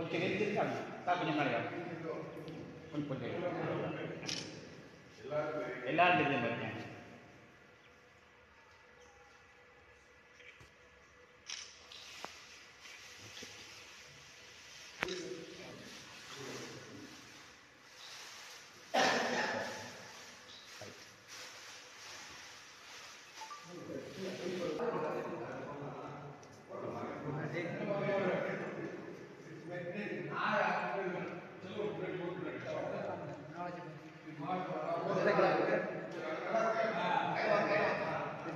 Porque qué el mareo. Ah, pues, el de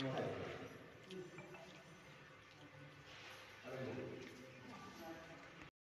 Yeah.